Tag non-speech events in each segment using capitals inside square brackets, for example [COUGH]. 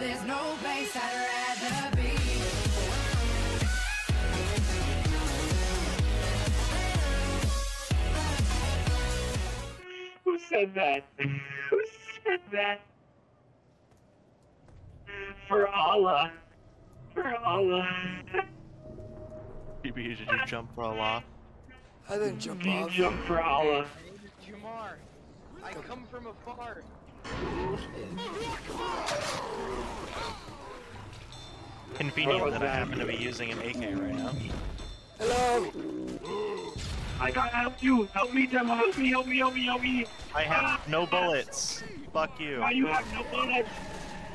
There's no place I'd rather be. Who said that? Who said that? For Allah. For Allah. BB, did you jump for Allah? I didn't jump You off. jump for Allah. Kumar, I come from afar. Convenient that I happen to be using an AK right now. Hello. I gotta help you. Help me, Demo. Help me, help me, help me, help me. I have ah. no bullets. Fuck you. Why you have no bullets?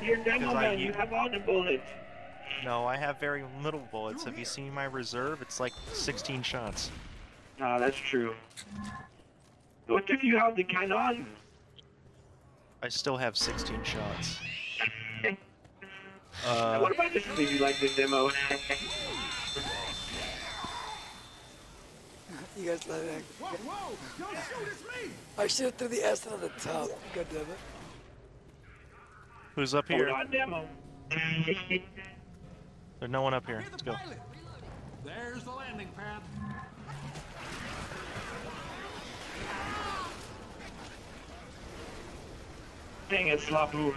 You're Demo man. You have all the bullets. No, I have very little bullets. Have you seen my reserve? It's like 16 shots. Nah, that's true. What if you have the cannon? I still have 16 shots. [LAUGHS] what Uh, about this if you like the demo? You guys let it. I should have threw the acid on the top. God damn it. who's up Hold here? on, demo. There's no one up here. Let's go. There's the landing pad. Dang it, Slapu.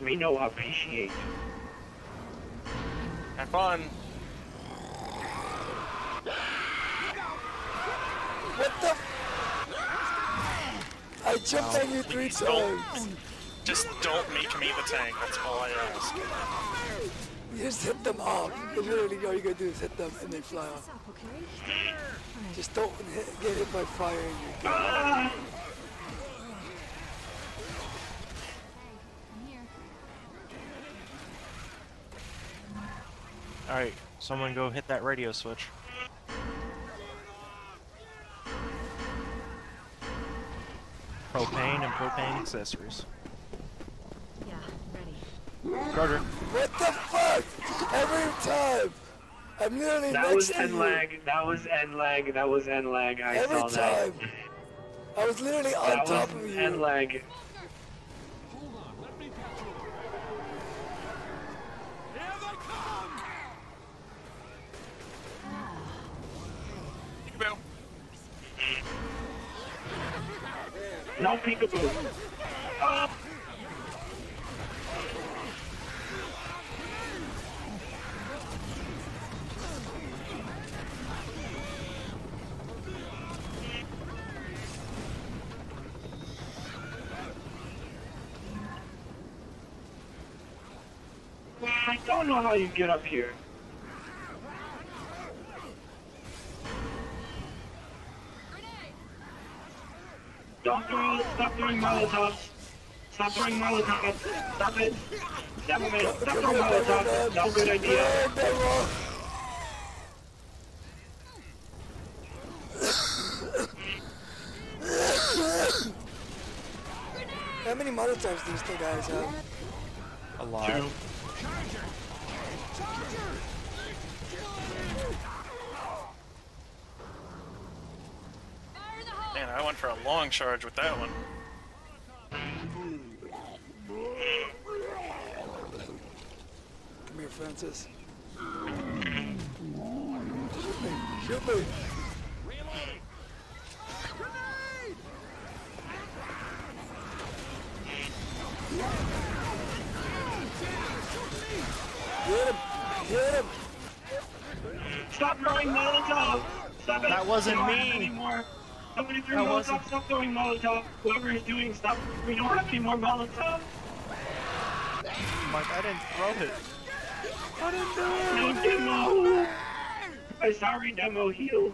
We know appreciate. Have fun. What the? I jumped on you three times. Just don't make me the tank, that's all I ask. You just hit them off. Literally, all you gotta do is hit them and they fly off. Just don't hit, get hit by fire and you're ah! Alright, someone go hit that radio switch. Propane and propane accessories. Yeah, ready. Carter. What the fuck? Every time. I'm literally That next was to end lag. That was end lag. That was end lag. I Every saw that. time. I was literally on That top was of end you. lag. Hold on, let me catch you. Here they come! Peekaboo. No peekaboo. Oh, I don't know how you get up here. Stop throwing Molotovs. Stop throwing Molotovs. Stop it. Stop it. Stop throwing Molotovs. No good idea. How many Molotovs do these two guys have? A lot. Two. Man, I went for a long charge with that one. Come here, Francis. Shoot me. Shoot me. Get him! Get him! Stop throwing Molotovs. Stop it. That wasn't me. have any more. Somebody threw That Molotov. wasn't- Stop throwing Molotov. Whoever is doing stuff. We don't have any more Molotov. Mike, I didn't throw it. I didn't do it. No demo. I'm sorry, demo. Heal.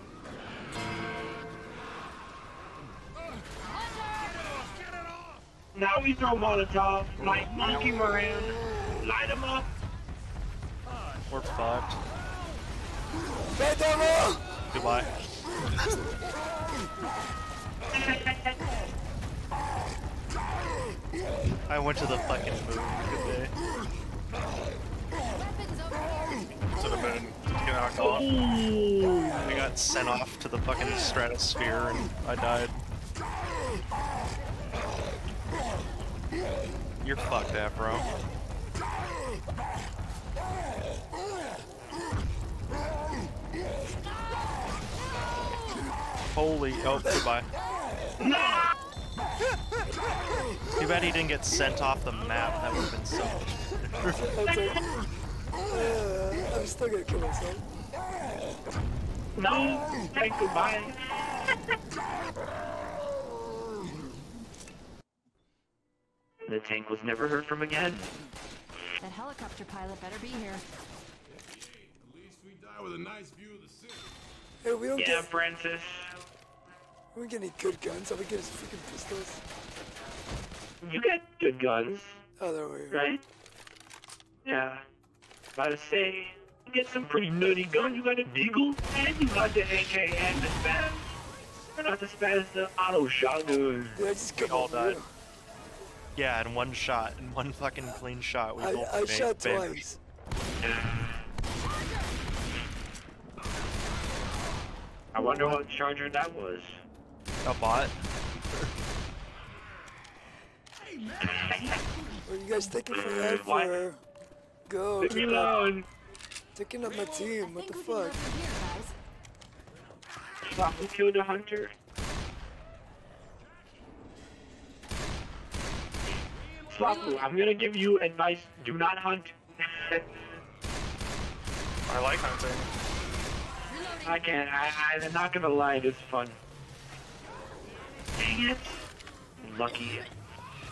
Now we throw Molotov like Monkey Moran. Light him up. We're fucked. Go, devil! Goodbye. [LAUGHS] I went to the fucking moon today. Been knocked off. I got sent off to the fucking stratosphere and I died. You're fucked, Afro. Holy, oh, goodbye. Too bad he didn't get sent off the map. That would have been so much. That's it. Uh, I'm still gonna kill myself. No! Tank, goodbye! the tank was never heard from again. That helicopter pilot better be here. At least we die with a nice view of the city. Hey, we don't Yeah, get Francis. we don't get any good guns. All we get is freaking pistols. You get good guns, Oh, there we go. right? Yeah. Gotta say, you get some pretty nutty guns. You got a Deagle, and you got the AK and the Spaz. But not the Spaz, the auto shotgun. Did I just come all over died. Yeah, in one shot, in one fucking clean shot, we you? both I, I made shot bangers. twice. I wonder what charger that was. A bot? What are you guys taking uh, What? forever? Go, Leave me keep alone. Taking up my team. What the think we can go fuck? from here, guys. Stop who killed the hunter. Swaku, I'm gonna give you advice. Do not hunt. [LAUGHS] I like hunting. I can't. I, I'm not gonna lie. It's fun. Dang it. Lucky.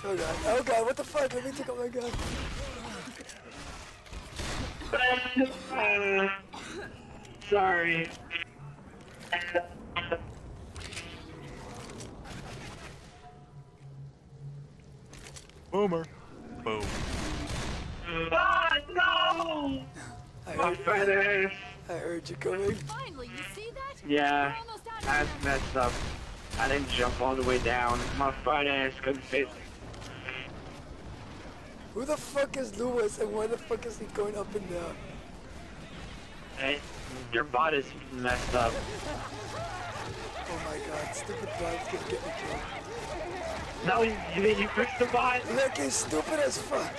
Oh god. Oh god, what the fuck? Let me take out my gun. Uh, [LAUGHS] sorry. Boomer. Boom. Ah, no! I My heard, fat ass. I heard you coming. Finally, you see that? Yeah, We're almost out of that's messed up. I didn't jump all the way down. My fat ass couldn't fit. Who the fuck is Louis and why the fuck is he going up and down? Hey, your bot is messed up. Oh my god, stupid bot's gonna get me killed. No, you, you, you pushed the bot? Look, he's stupid as fuck.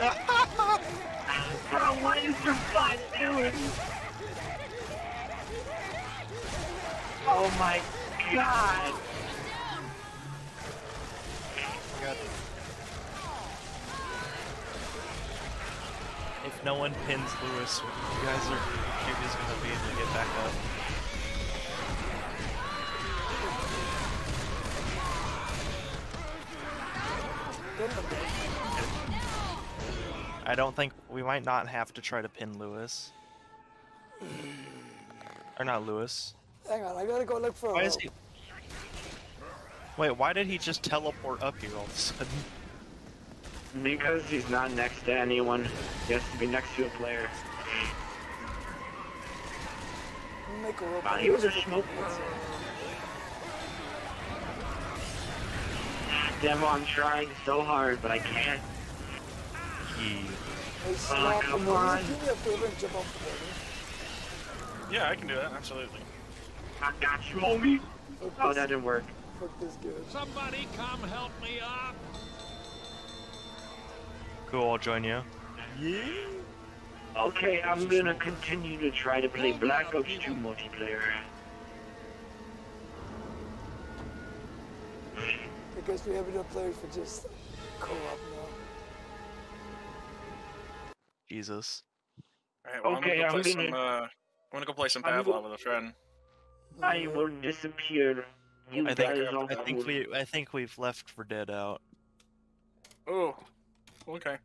[LAUGHS] Bro, what is your bot doing? Oh my god. If no one pins Louis, you guys are Cuba's gonna be able to get back up. I don't think we might not have to try to pin Louis. Or not Louis. Hang on, I gotta go look for Why is he? Wait, why did he just teleport up here all of a sudden? Because he's not next to anyone. He has to be next to a player. Make a rope. Wow, he was a smoke. Demo, I'm trying so hard, but I can't. He. Hey, Slop, come on. Do me a favor and jump off the building. Yeah, I can do that, absolutely. I got you, homie. Fuck Oh, that didn't work. fuck this good. Somebody come help me up. Cool, I'll join you. Yeah. Okay, I'm gonna continue to try to play Black Ops 2 multiplayer. Because we have enough players for just co-op now. Jesus. Alright, well, Okay, I'm gonna I'm go play gonna- some, uh, I'm gonna go play some I'm Pavlov go- with a friend. I will disappear. You I think I think we I think we've left for dead out. Oh, okay.